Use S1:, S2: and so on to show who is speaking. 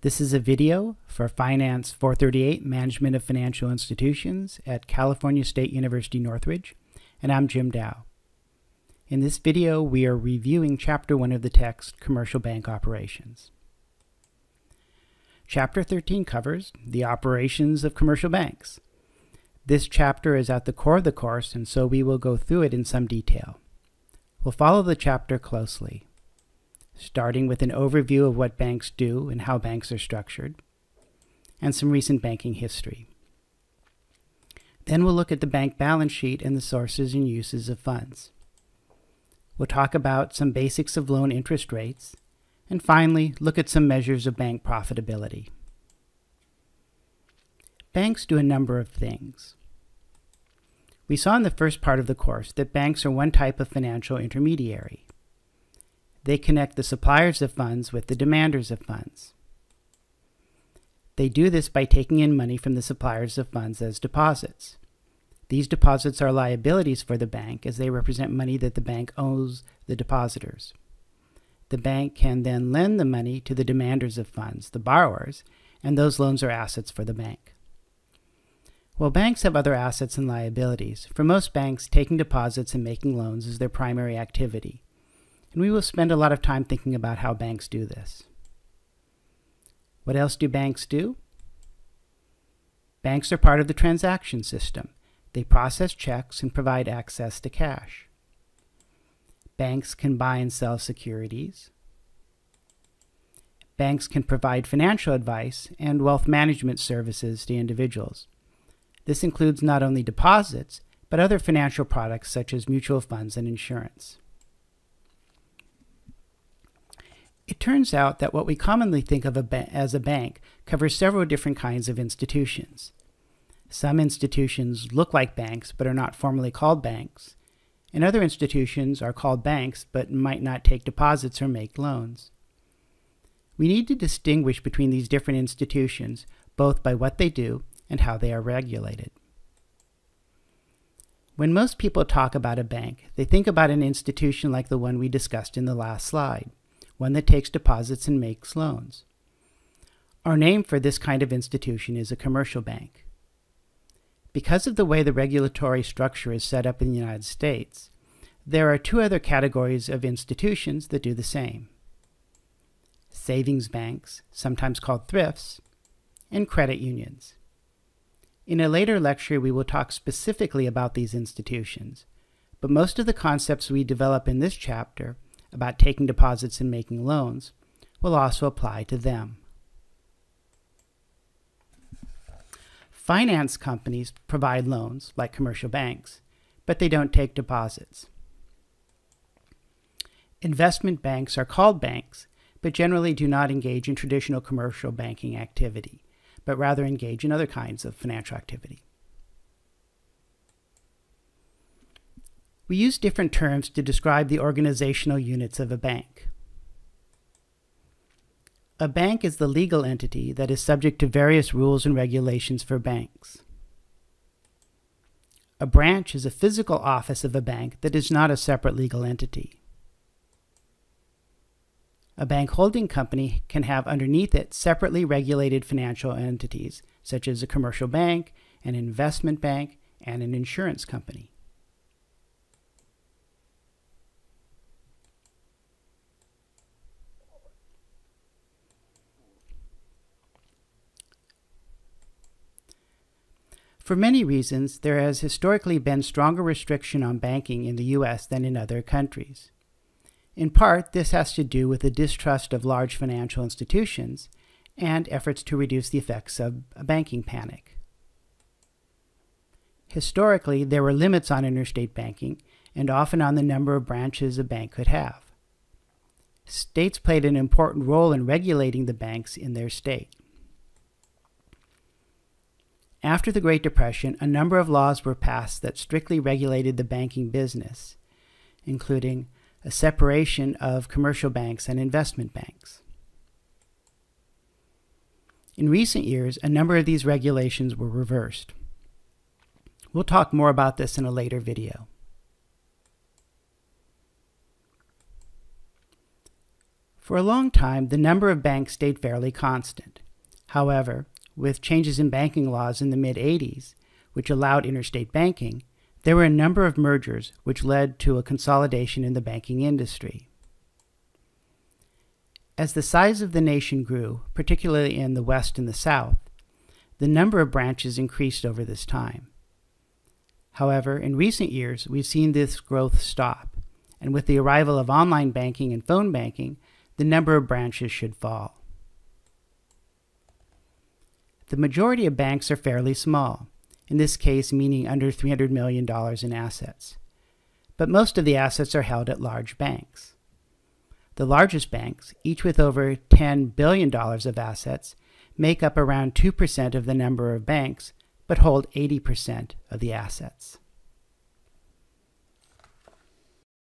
S1: This is a video for Finance 438 Management of Financial Institutions at California State University Northridge, and I'm Jim Dow. In this video, we are reviewing Chapter 1 of the text, Commercial Bank Operations. Chapter 13 covers the operations of commercial banks. This chapter is at the core of the course, and so we will go through it in some detail. We'll follow the chapter closely starting with an overview of what banks do and how banks are structured, and some recent banking history. Then we'll look at the bank balance sheet and the sources and uses of funds. We'll talk about some basics of loan interest rates, and finally, look at some measures of bank profitability. Banks do a number of things. We saw in the first part of the course that banks are one type of financial intermediary. They connect the suppliers of funds with the demanders of funds. They do this by taking in money from the suppliers of funds as deposits. These deposits are liabilities for the bank as they represent money that the bank owes the depositors. The bank can then lend the money to the demanders of funds, the borrowers, and those loans are assets for the bank. While banks have other assets and liabilities, for most banks, taking deposits and making loans is their primary activity and we will spend a lot of time thinking about how banks do this. What else do banks do? Banks are part of the transaction system. They process checks and provide access to cash. Banks can buy and sell securities. Banks can provide financial advice and wealth management services to individuals. This includes not only deposits, but other financial products such as mutual funds and insurance. It turns out that what we commonly think of a as a bank covers several different kinds of institutions. Some institutions look like banks but are not formally called banks, and other institutions are called banks but might not take deposits or make loans. We need to distinguish between these different institutions both by what they do and how they are regulated. When most people talk about a bank, they think about an institution like the one we discussed in the last slide one that takes deposits and makes loans. Our name for this kind of institution is a commercial bank. Because of the way the regulatory structure is set up in the United States, there are two other categories of institutions that do the same. Savings banks, sometimes called thrifts, and credit unions. In a later lecture, we will talk specifically about these institutions, but most of the concepts we develop in this chapter about taking deposits and making loans will also apply to them. Finance companies provide loans like commercial banks, but they don't take deposits. Investment banks are called banks, but generally do not engage in traditional commercial banking activity, but rather engage in other kinds of financial activity. We use different terms to describe the organizational units of a bank. A bank is the legal entity that is subject to various rules and regulations for banks. A branch is a physical office of a bank that is not a separate legal entity. A bank holding company can have underneath it separately regulated financial entities, such as a commercial bank, an investment bank, and an insurance company. For many reasons, there has historically been stronger restriction on banking in the U.S. than in other countries. In part, this has to do with the distrust of large financial institutions and efforts to reduce the effects of a banking panic. Historically, there were limits on interstate banking and often on the number of branches a bank could have. States played an important role in regulating the banks in their state. After the Great Depression, a number of laws were passed that strictly regulated the banking business, including a separation of commercial banks and investment banks. In recent years, a number of these regulations were reversed. We'll talk more about this in a later video. For a long time, the number of banks stayed fairly constant. However, with changes in banking laws in the mid 80s, which allowed interstate banking, there were a number of mergers which led to a consolidation in the banking industry. As the size of the nation grew, particularly in the West and the South, the number of branches increased over this time. However, in recent years, we've seen this growth stop, and with the arrival of online banking and phone banking, the number of branches should fall. The majority of banks are fairly small, in this case meaning under $300 million in assets. But most of the assets are held at large banks. The largest banks, each with over $10 billion of assets, make up around 2% of the number of banks, but hold 80% of the assets.